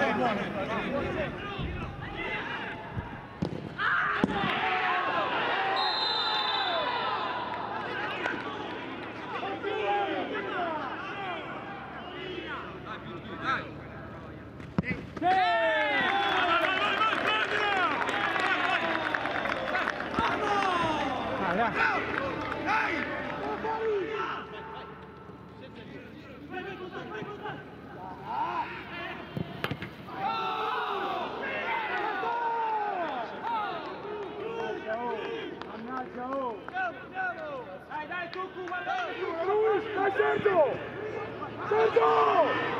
Eh, buono. trabalhar. Dai, dai, Cucu, guarda! Sergio! Tá Sergio!